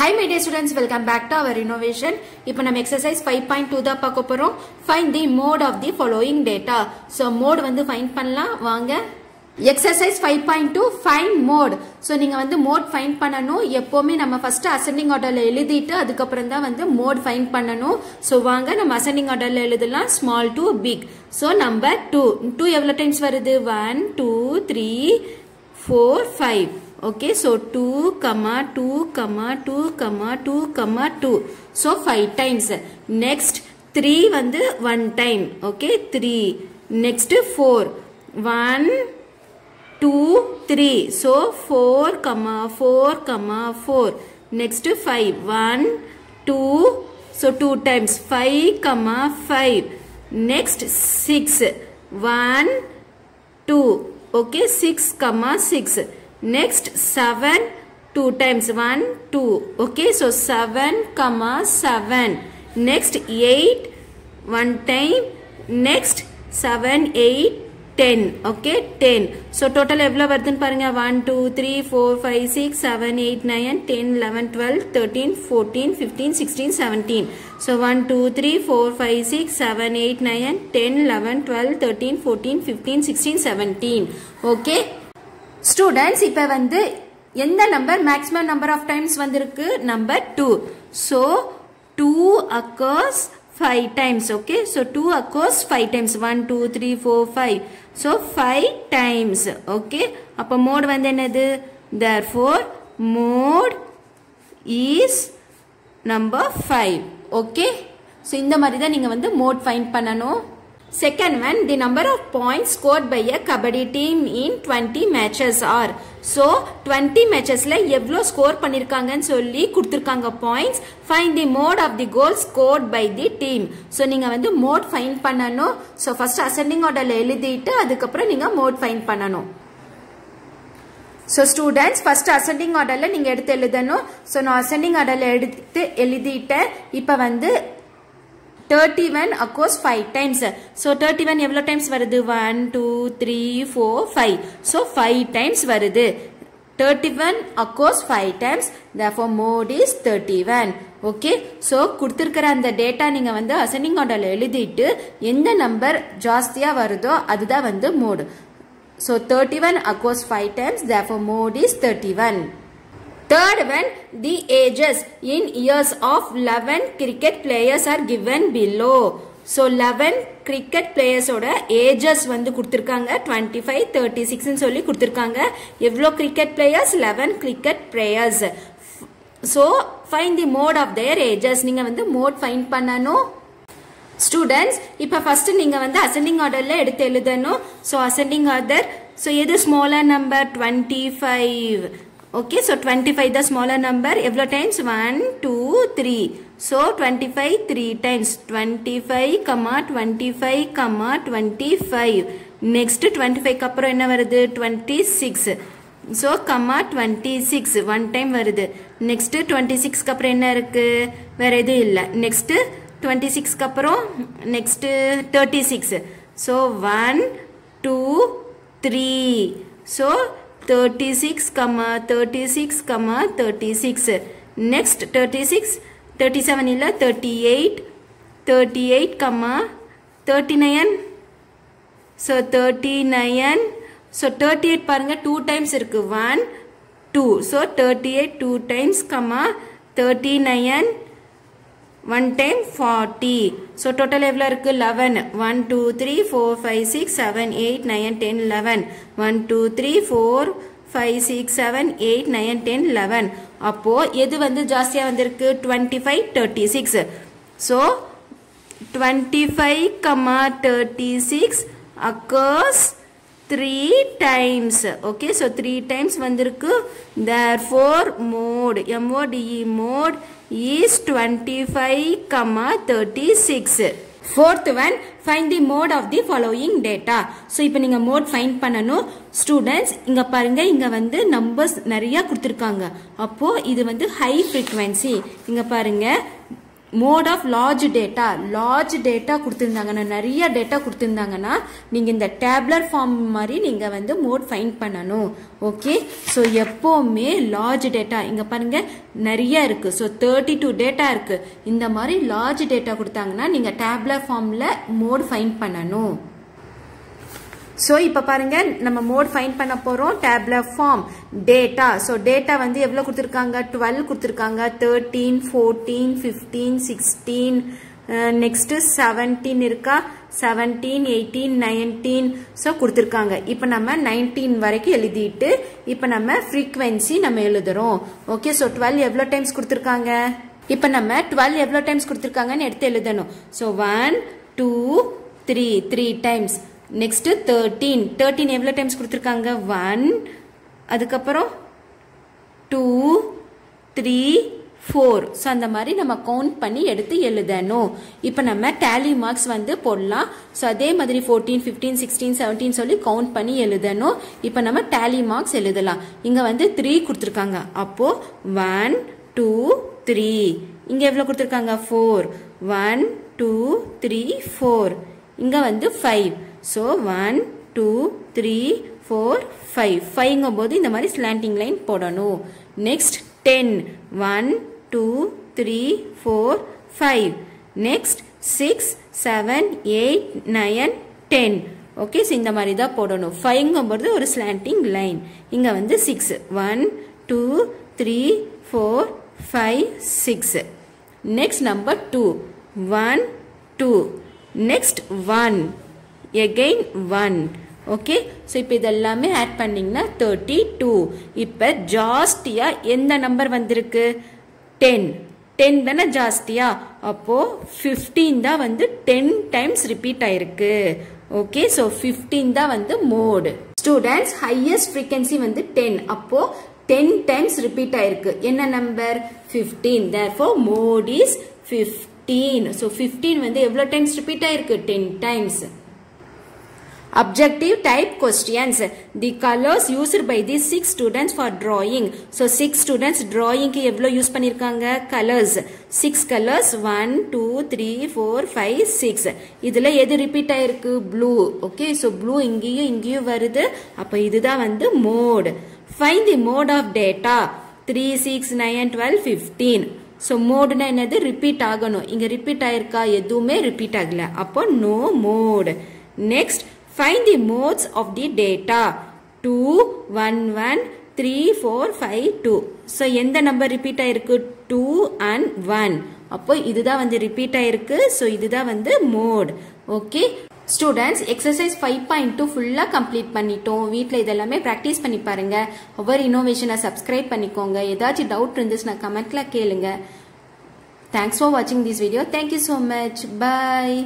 Hi media students welcome back to our innovation இப்போ நம்ம exercise five point two தான் பார்க்க போகிறோம் find the mode of the following data so mode வந்து find பண்ணலாம். வாங்க. Exercise five point two find mode so நீங்கள் வந்து மோட் ஃபைன் பண்ணணும். எப்போவுமே நம்ம ஃபர்ஸ்ட் அசெண்டிங் ஆர்டரில் எழுதிட்டு அதுக்கப்புறம் தான் வந்து மோட் ஃபைன் பண்ணணும். ஸோ வாங்க நம்ம அசெண்டிங் ஆர்டரில் எழுதலாம். Small to big so number two two எவ்வளோ டைம்ஸ் வருது? One two three four five okay so two comma two comma two comma two comma two so five times next three வந்து one time okay three next four one two three so four comma four comma four next five one two so two times five comma five next six one two okay 6 comma 6 next 7 2 times 1 2 okay so 7 comma 7 next 8 1 time next 7 8 10 okay 10 so total எவ்வளவு வருதுன்னு பாருங்க 1 2 3 4 5 6 7 8 9 10 11 12 13 14 15 16 17 so 1 2 3 4 5 6 7 8 9 10 11 12 13 14 15 16 17 okay students இப்போ வந்து எந்த number maximum number of times வந்திருக்கு? Number two so two occurs five times okay so two occurs five times one two three four five so five times okay அப்போ mode வந்து என்னது? Therefore mode is number five okay so இந்த மாதிரி தான் நீங்கள் வந்து mode find பண்ணணும். Second one the number of points scored by a kabaddi team in twenty matches are so twenty மேட்சஸில் எவ்வளோ ஸ்கோர் பண்ணியிருக்காங்கன்னு சொல்லி கொடுத்துருக்காங்க points find the mode of the goal scored by the team so நீங்கள் வந்து mode find பண்ணணும். So first ascending ஆர்டரில் எழுதிட்டு அதுக்கப்புறம் நீங்கள் மோட் ஃபைன் பண்ணணும். ஸோ ஸ்டூடெண்ட்ஸ் ஃபர்ஸ்ட் அசெண்டிங் ஆர்டரில் நீங்கள் எடுத்து எழுதணும். ஸோ நான் அசெண்டிங் ஆர்டரில் எடுத்து எழுதிட்டேன். இப்போ வந்து thirty one occurs five times so thirty one எவ்வளோ டைம்ஸ் வருது? One two three four five so five times வருது. Thirty one occurs five times therefore mode is thirty one okay so கொடுத்துருக்கிற அந்த டேட்டா நீங்கள் வந்து அசெண்டிங் ஆர்டரில் எழுதிட்டு எந்த நம்பர் ஜாஸ்தியாக வருதோ அதுதான் வந்து mode so thirty one occurs five times therefore mode is thirty one Third one, the ages. In years of 11 cricket players are given below. So eleven cricket பிளேயர்ஸோட ages வந்து கொடுத்துருக்காங்க. டுவெண்ட்டி ஃபைவ் தேர்ட்டி சிக்ஸ்ன்னு சொல்லி கொடுத்துருக்காங்க. எவ்வளோ cricket players eleven cricket players so find the mode of their ages நீங்கள் வந்து mode find பண்ணணும். Students இப்போ ஃபர்ஸ்ட் நீங்கள் வந்து அசெண்டிங் ஆர்டரில் எடுத்து எழுதணும். ஸோ அசெண்டிங் ஆர்டர் ஸோ எது smaller number twenty five okay so twenty five the smaller number எவ்வளோ times one two three so twenty five three times twenty five comma twenty five comma twenty five next twenty ஃபைவ்க்கு அப்புறம் என்ன வருது? Twenty six so comma twenty six one time வருது. Next twenty சிக்ஸ்க்கு அப்புறம் என்ன இருக்கு? வேற எதுவும் இல்லை. நெக்ஸ்ட் டுவெண்ட்டி சிக்ஸ்க்கு அப்புறம் next thirty six so one two three so 36 comma 36 comma 36 next 36 37 இல்ல 38 38 comma 39 so 39 so 38 பாருங்க 2 times இருக்கு 1 2 so 38 2 times comma 39 one time forty so total எவ்வளோ இருக்குது eleven one two three four five six seven eight nine ten eleven one two three four five six seven eight nine ten eleven அப்போது எது வந்து ஜாஸ்தியாக வந்திருக்கு? Twenty five thirty six so twenty five comma thirty six occurs three times. Okay so three times வந்திருக்கு therefore mode mode mode is 25 comma 36 fourth one find the mode of the following data. So இப்போ நீங்க mode find பண்ணணும். Students இங்க பாருங்க இங்க வந்து numbers நிறைய கொடுத்திருக்காங்க. அப்போ இது வந்து high frequency. இங்க பாருங்க mode of large data large data கொடுத்துருந்தாங்கன்னா நிறைய டேட்டா கொடுத்துருந்தாங்கன்னா நீங்கள் இந்த டேப்லர் ஃபார்ம் மாதிரி நீங்கள் வந்து மோட் ஃபைண்ட் பண்ணணும். ஓகே ஸோ எப்போவுமே லார்ஜ் டேட்டா இங்கே பாருங்க நிறைய இருக்கு. ஸோ தேர்ட்டி டூ டேட்டா இருக்கு. இந்த மாதிரி லார்ஜ் டேட்டா கொடுத்தாங்கன்னா நீங்கள் டேப்லர் ஃபார்மில் மோட் ஃபைண்ட் பண்ணணும். ஸோ இப்போ பாருங்க நம்ம மோட் ஃபைன் பண்ண போகிறோம் டேப்ல ஃபார்ம் டேட்டா ஸோ டேட்டா வந்து எவ்வளோ கொடுத்துருக்காங்க? டுவெல் கொடுத்துருக்காங்க. Thirteen fourteen fifteen sixteen next seventeen இருக்கா? செவன்டீன் எயிட்டீன் நைன்டீன் ஸோ கொடுத்துருக்காங்க. இப்போ நம்ம நைன்டீன் வரைக்கும் எழுதிட்டு இப்போ நம்ம ஃப்ரீக்வன்சி நம்ம எழுதுறோம். ஓகே ஸோ டுவெல் எவ்வளோ டைம்ஸ் கொடுத்துருக்காங்க? இப்போ நம்ம டுவெல் எவ்வளோ டைம்ஸ் கொடுத்துருக்காங்கன்னு எடுத்து எழுதணும். So one two three three times next thirteen thirteen எவ்வளோ டைம்ஸ் கொடுத்துருக்காங்க? ஒன் அதுக்கப்புறம் டூ த்ரீ ஃபோர் ஸோ அந்த மாதிரி நம்ம கவுண்ட் பண்ணி எடுத்து எழுதணும். இப்போ நம்ம டேலி மார்க்ஸ் வந்து போடலாம். ஸோ அதே மாதிரி ஃபோர்டீன் ஃபிஃப்டீன் சிக்ஸ்டீன் செவன்டீன் சொல்லி கவுண்ட் பண்ணி எழுதணும். இப்போ நம்ம டேலி மார்க்ஸ் எழுதலாம். இங்கே வந்து த்ரீ கொடுத்துருக்காங்க. அப்போ ஒன் டூ த்ரீ இங்கே எவ்வளோ கொடுத்துருக்காங்க? Four one two three four இங்கே வந்து five so one two three four five ஃபைவ்ங்கும் போது இந்த மாதிரி ஸ்லாண்டிங் லைன் போடணும். Next ten one two three four five next six seven eight nine ten okay so இந்த மாதிரி தான் போடணும். ஃபைவ்ங்கும்போது ஒரு ஸ்லாண்டிங் லைன் இங்கே வந்து six one two three four five six next number two one two next one again one okay so இப்போ இதெல்லாமே add பண்ணிங்கன்னா தேர்ட்டி டூ இப்போ ஜாஸ்தியாக எந்த நம்பர் வந்திருக்கு? டென் டென் தானே ஜாஸ்தியா? அப்போ ஃபிஃப்டீன் தான் வந்து டென் டைம்ஸ் ரிப்பீட் ஆயிருக்கு. ஓகே ஸோ ஃபிஃப்டீன் தான் வந்து மோடு ஸ்டூடெண்ட்ஸ் ஹையஸ்ட் ஃப்ரீக்வன்சி வந்து டென் அப்போ டென் டைம்ஸ் ரிப்பீட் ஆயிருக்கு. என்ன number fifteen therefore mode is fifteen so fifteen வந்து எவ்வளோ டைம்ஸ் ரிப்பீட் ஆயிருக்கு? Ten times Objective type questions. The colors used by the six students for drawing. So six students drawing க்கு எவ்வளோ use பண்ணிருக்காங்க colors. six colors one two three four five six. இதில் எது repeat ஆயிருக்கு blue. Okay, so blue இங்கேயும் இங்கேயும் வருது. அப்ப இதுதான் வந்து mode. Find the mode of data. 3, 6, 9, 12, 15. So மோடுனா என்னது ரிப்பீட் ஆகணும் இங்க ரிப்பீட் ஆயிருக்கா எதுவுமே ரிப்பீட் ஆகல அப்போ no mode next find the modes of the data two one one three four five two so எந்த நம்பர் ரிப்பீட் ஆயிருக்கு? டூ அண்ட் ஒன் அப்போ இதுதான் வந்து ரிப்பீட் ஆயிருக்கு. ஸோ இதுதான் வந்து mode okay students exercise five point two ஃபுல்லாக கம்ப்ளீட் பண்ணிட்டோம். வீட்டில் இதெல்லாமே ப்ராக்டிஸ் பண்ணி பாருங்க. ஒவ்வொரு இனோவேஷனை சப்ஸ்கிரைப் பண்ணிக்கோங்க. ஏதாச்சும் டவுட் இருந்துச்சுன்னா கமெண்ட்ல கேளுங்க. தேங்க்ஸ் ஃபார் வாட்சிங் this video thank you so much bye